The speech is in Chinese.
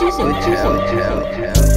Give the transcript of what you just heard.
知性，知性，知性。